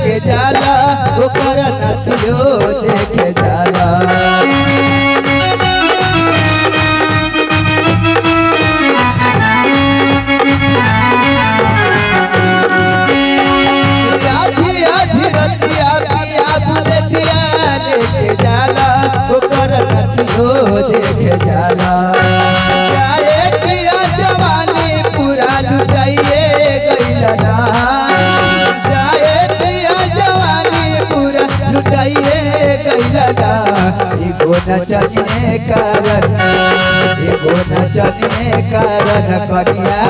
लेके जाला ओकर नथियो देखे गइलना एगो नचनिए कारण एगो नचनिए कारण कनिया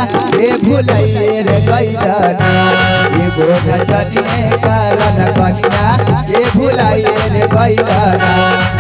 ए भुलाइए रे गइलना एगो कारण कनिया ए भुलाइए रे गइलना